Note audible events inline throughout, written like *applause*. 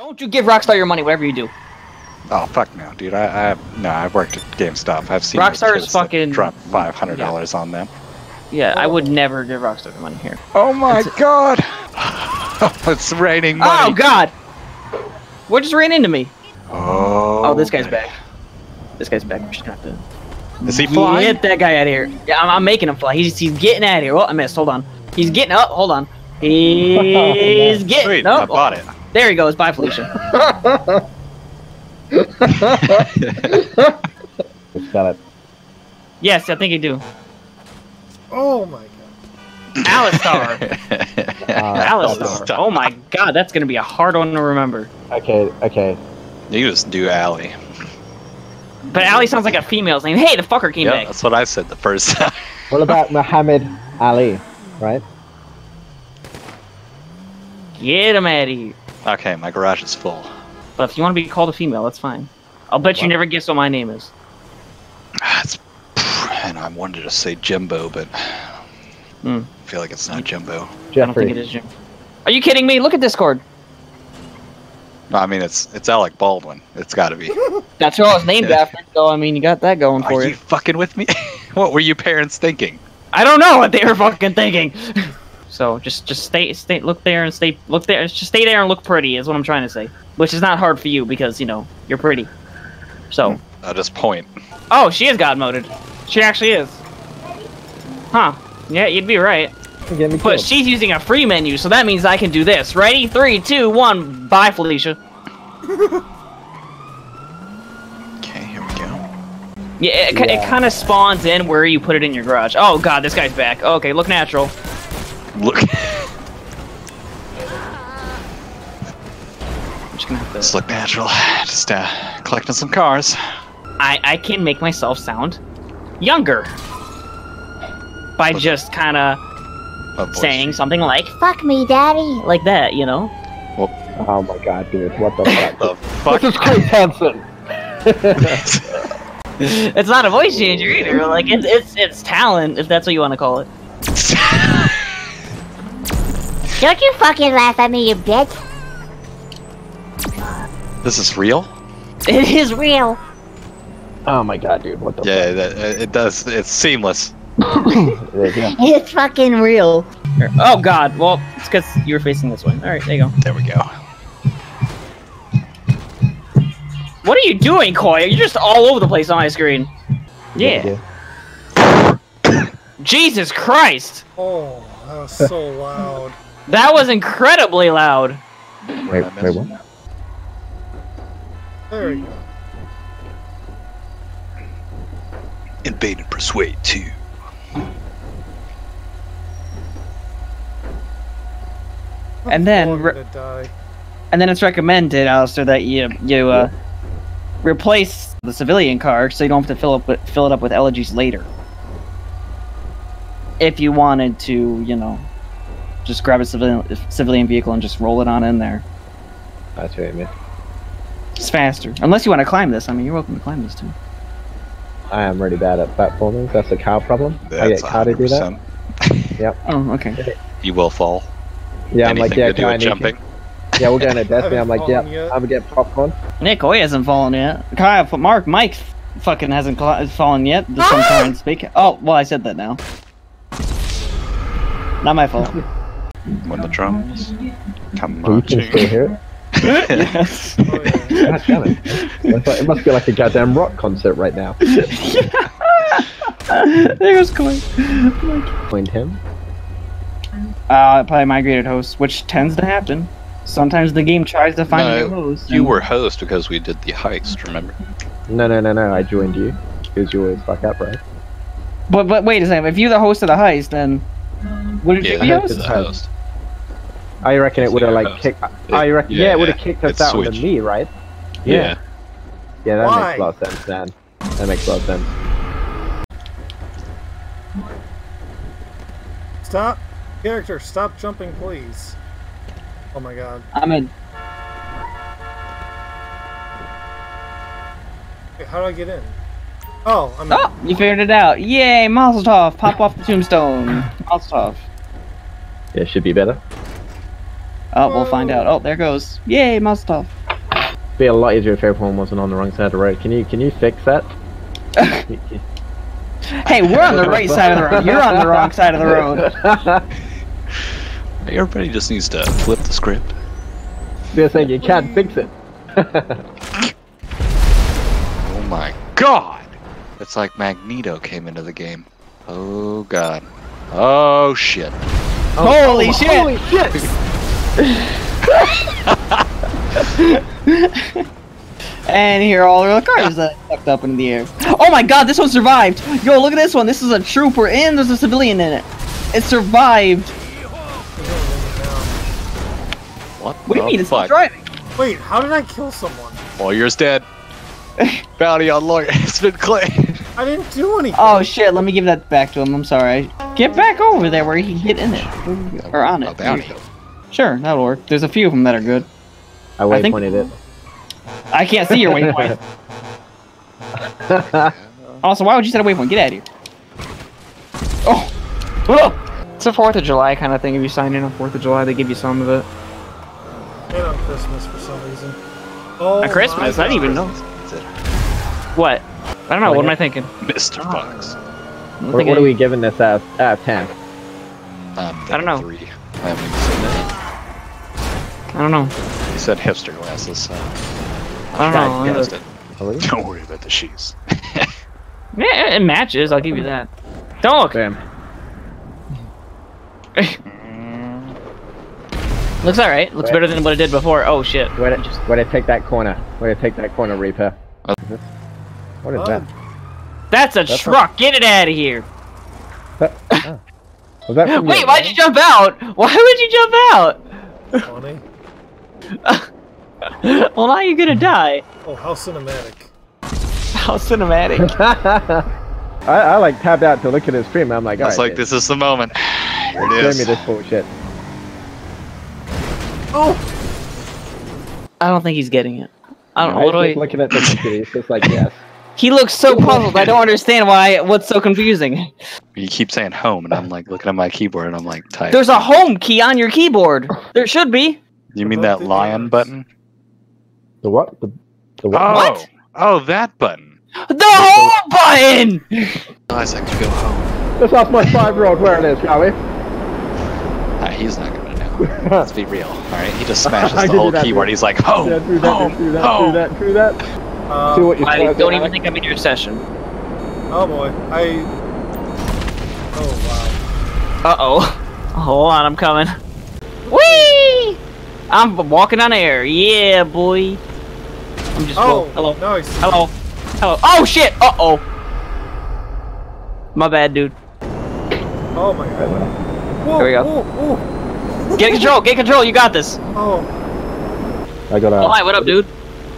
Don't you give Rockstar your money, whatever you do. Oh fuck no, dude! I, I no, I've worked at GameStop. I've seen Rockstar is fucking- drop five hundred dollars on them. Yeah, I would never give Rockstar the money here. Oh my god! *laughs* it's raining oh, money. Oh God! What just ran into me? Oh. Oh, this guy's back. This guy's back. We're just gonna have to Is he flying? get that guy out of here. Yeah, I'm, I'm making him fly. He's he's getting out of here. Oh, I missed. Hold on. He's getting up. Hold on. *laughs* He's getting. Sweet, Nope. I bought it. There he goes. Bye, Felicia. Just got it. yes, I think you do. Oh my god. Alistar. *laughs* Uh, Alistar. Stop. Oh my God, that's gonna be a hard one to remember. okay, okay. you just do Allie. But Ali sounds like a female's name. Hey, the fucker came Yeah, back. that's what I said the first *laughs* time. What about Muhammad Ali, right? Get him out of here. Okay, my garage is full. But if you want to be called a female, that's fine. I'll bet you never guess what my name is. It's, and I wanted to say Jimbo, but Hmm. I feel like it's not Jimbo. I don't think Jeffrey. it is Jim. Are you kidding me? Look at Discord. No, I mean it's it's Alec Baldwin. It's got to be. *laughs* That's who I was named after. So I mean, you got that going for Are you. you fucking with me? *laughs* what were you parents thinking? I don't know what they were fucking thinking. *laughs* so just just stay stay look there and stay look there. Just stay there and look pretty is what I'm trying to say. Which is not hard for you because you know you're pretty. So I'll just point. oh, she is god moded. She actually is. Huh? Yeah, you'd be right. Get me But killed. she's using a free menu, so that means I can do this. Ready? Three, two, one. Bye, Felicia. Okay, here we go. Yeah, it, it kind of spawns in where you put it in your garage. Oh god, this guy's back. Okay, look natural. Look, *laughs* I'm just gonna have this to. look natural. Just uh, collecting some cars. I I can make myself sound younger by What's just kind of saying something like "fuck me, daddy," like that. You know. Oh my god, dude. What the fuck? *laughs* The fuck? this is Chris Hansen. *laughs* It's not a voice changer either. Like it's it's it's talent, if that's what you want to call it. Don't you fucking laugh at me, you bitch. this is real? It is real. Oh my god, dude. What the Yeah, that, uh, it does. It's seamless. *laughs* *laughs* It's fucking real. Oh god. Well, it's because you were facing this way. All right, there you go. There we go. What are you doing, Koi? You're just all over the place on my screen. Yeah. *coughs* Jesus Christ! Oh, that was so *laughs* loud. That was incredibly loud. Wait, wait, what? There we go. Invade and persuade too. And then I'm re- gonna die. And then it's recommended, Alistair, that you you uh, replace the civilian car so you don't have to fill up with, fill it up with elegies later. If you wanted to, you know, just grab a civilian civilian vehicle and just roll it on in there. That's right, man. It's faster. Unless you want to climb this. I mean, you're welcome to climb this too. I am really bad at platforming. That's a car problem. I That's get car to do that. 100%. *laughs* Oh, okay. You will fall. Yeah, I'm like, yeah, to do can with need you? jumping. Yeah, we're going to Destiny. I'm like, yeah, yet. I'm gonna get popcorn. Nick Koi hasn't fallen yet. Kyle, Mark, Mike fucking hasn't cl- fallen yet. Just I'm trying to speak. Oh, well, I said that now. Not my fault. *laughs* When the drums come So you can still marching. hear *laughs* it. yes. *laughs* Oh, yeah. God damn it. Like- it must be like a goddamn rock concert right now. *laughs* there goes Koi. Point him. Uh, probably migrated host, which tends to happen. Sometimes the game tries to find a new host. you and- were host because we did the heist, remember? No, no, no, no. I joined you. Because you always fuck up, right? But but wait a second. If you're the host of the heist, then wouldn't you Yeah, be I host? the host. I reckon it would have like host. kicked. I reckon, yeah, yeah, it would have yeah. kicked us It's out with switched. me, right? Yeah. Yeah, that Why? makes a lot of sense, man. That makes a lot of sense. Stop. Character, stop jumping, please. Oh my god. I'm in. Wait, how do I get in? Oh, I'm Oh, you figured it out! Yay, Mazel Tov! Pop off the tombstone. Mazel Tov. Yeah, should be better. Oh, we'll find out. Oh, there goes. Yay, Mustaf. Be a lot easier if everyone wasn't on the wrong side of the road. Can you can you fix that? *laughs* Hey, we're on the right side of the road. You're on the wrong side of the road. Everybody just needs to flip the script. They're saying you can't fix it. *laughs* Oh my god! It's like Magneto came into the game. Oh god. Oh shit. Oh, holy shit! Holy shit! *laughs* And here are all the cars that fucked up in the air. Oh my god, this one survived! Yo, look at this one. This is a trooper and there's a civilian in it. It survived. What? What do you the mean? It's not driving. Wait, how did I kill someone? Lawyer's dead. *laughs* Bounty on lawyer has been claimed. I didn't do anything. Oh shit, let me give that back to him. I'm sorry. Get back over there where he can get in it. Or on A it. bounty. Sure, that'll work. There's a few of them that are good. I I think- waypointed it. I can't see your waypoint. *laughs* *laughs* Also, why would you set a waypoint? Get out of here. Oh! oh! It's a 4th of July kind of thing. If you sign in on 4th of July, they give you some of it. And on Christmas for some reason. Oh, On Christmas? I didn't even know. Oh, what? I don't know. What am I thinking? Mr. Bucks. I'm What, thinking- what are we giving this out of, out of 10? Um, I don't know. Three. I haven't even seen that. I don't know. He said hipster glasses, so I don't know. guessed it. Really? *laughs* Don't worry about the shoes. *laughs* Yeah, it matches. I'll give you that. Don't look. Bam. Looks alright. Looks Right. better than what it did before. Oh shit. Where did, where did I take that corner? Where did I take that corner, Reaper? Uh, What is Oh. that? That's a That's truck. Get it out of here. that *laughs* oh. Was that Wait, why'd you jump out? Why would you jump out? Funny. *laughs* well, now you're gonna *laughs* die. Oh, how cinematic. How cinematic. I, I like tabbed out to look at his stream. I'm like, I was alright, like, this is the moment. Here it Show me this bullshit. Oh, I don't think he's getting it. I don't know. What was do just I... looking at the computer. He's just like, yes. He looks so puzzled. I don't understand why. What's so confusing? You keep saying home, and I'm like looking at my keyboard, and I'm like, type. There's a home key on your keyboard. There should be. You mean that lion button? The what? The, the what? Oh, What? oh, that button. The home button. Realize I could go home. Let's ask my five-year-old where it is, shall we? Ah, he's not gonna know. *laughs* Let's be real. All right, he just *laughs* smashes the whole keyboard. dude. He's like, home, Yeah, do that, home, do that, home. do that, do that. Uh, Do what you I don't even think I'm in your session. oh boy. I. Oh wow. Uh oh. Hold on, I'm coming. Whee! I'm walking on air. Yeah, boy. I'm just. wow. whoa, hello. Oh, nice. Hello. Hello. Oh shit! Uh oh. My bad, dude. Oh my god. Whoa, There we go. Whoa, whoa. Get control. Get control. You got this. Oh, I got Oh hi. What up, dude?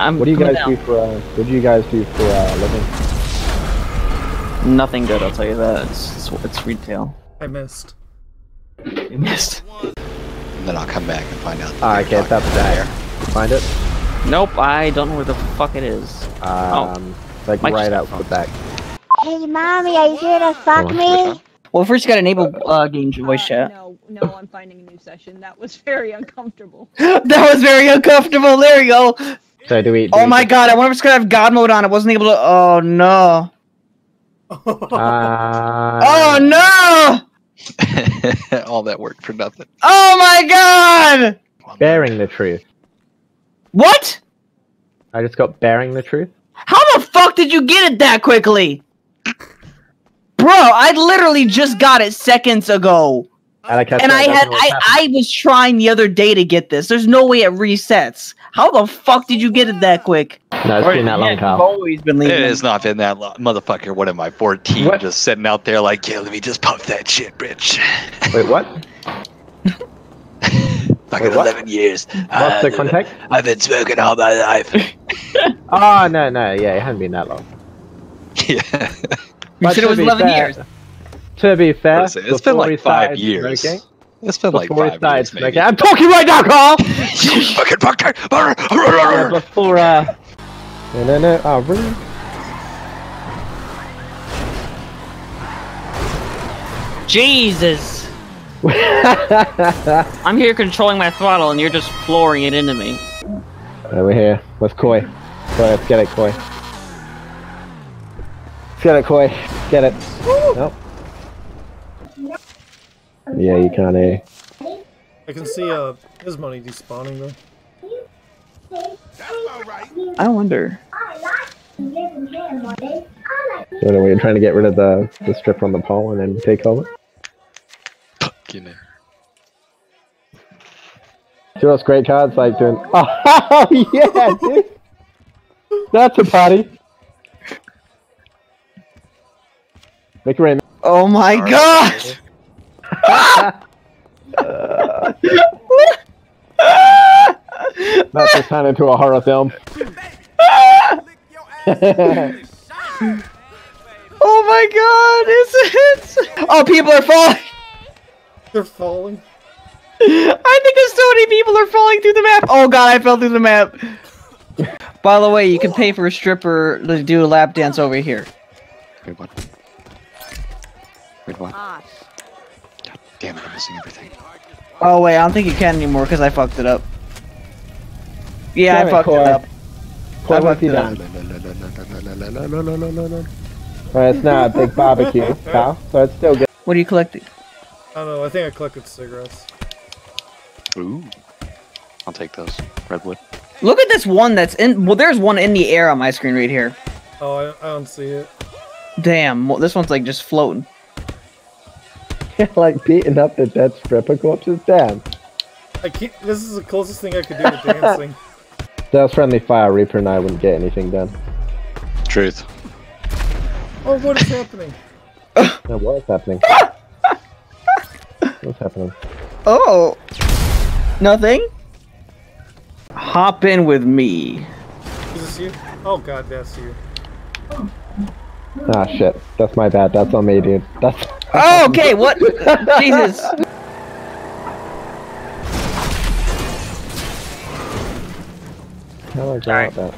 I'm. What do you guys down. do for? Uh, what do you guys do for uh, living? Nothing good. I'll tell you that. It's it's, it's retail. I missed. You missed. And then I'll come back and find out. Alright, you're okay, it's talking up about there. Find it? Nope. I don't know where the fuck it is. Um, like Mike's right out the back. Hey, mommy, are you here to fuck Oh, me? Well, first you gotta enable uh, game voice Uh, chat. No, no, I'm finding a new session. That was very uncomfortable. *laughs* that was very uncomfortable. There you go. So do we? Do Oh we my just- god, I wonder if it's gonna have God mode on. I wasn't able to. Oh no. Uh, Oh no. *laughs* All that work for nothing. Oh my god. Bearing the truth. What? I just got bearing the truth. How the fuck did you get it that quickly? Bro, I literally just got it seconds ago. And I, kept And I had I, I was trying the other day to get this. There's no way it resets. How the fuck did you get it that quick? happening." No, it's been that long, Kyle. always been leaving. It has not been that long. Motherfucker, what am I, 14? What? Just sitting out there like, yeah, let me just pump that shit, bitch. Wait, what? *laughs* Fucking Wait, what? 11 years. What's the Uh, context? I've been smoking all my life. Oh *laughs* no, no, yeah, it hasn't been that long. *laughs* yeah. You But said it was 11 fair- years. To be fair, It's been before like five years. smoking- It's been like five started years, maybe. smoking, I'm talking right now, Carl. *laughs* You fucking fucker! Yeah, before uh, no, no, no, oh really? Jesus. *laughs* I'm here controlling my throttle, and you're just flooring it into me. Over here. What's Koi? Koi, let's get it, Koi. Let's get it, Koi. Get it. Nope. Yeah, you can't, eh? I can see uh his money despawning though. I wonder. So we're trying to get rid of the, the strip on the pole and then take over. Fucking it. See those great cards like doing. *laughs* Oh yeah, dude. That's a party. Make it rain. Oh my god! *laughs* Not this time into a horror film. *laughs* Oh my god, is it? Oh, people are falling! They're falling. I think there's so many people are falling through the map. Oh god, I fell through the map. By the way, you can pay for a stripper to do a lap dance over here. Wait, what? Wait, what? Ah, God damn it, I'm missing everything. Oh wait, I don't think you can anymore because I fucked it up. Yeah, Damn I it, fucked Corey. it up. Koi, I what's he fucked done? Ooh, Alright, it's not a big barbecue, *laughs* pal, so it's still good. What are you collecting? I don't know. I think I collected cigarettes. Ooh. I'll take those. Redwood. Look at this one that's in. Well, there's one in the air on my screen right here. Oh, I, I don't see it. Damn, well, this one's like just floating. *laughs* like beating up the dead stripper corpses. Damn. I can't. This is the closest thing I could do to *laughs* dancing. That was friendly fire. Reaper and I wouldn't get anything done. Truth. Oh, what is happening? *coughs* Now, what is happening? What's happening? Oh, nothing. Hop in with me. Is this you? Oh god, that's you. Ah, shit. That's my bad. That's on me, dude. That's. *laughs* Oh, okay. What? *laughs* Jesus. How do I go Sorry. out that?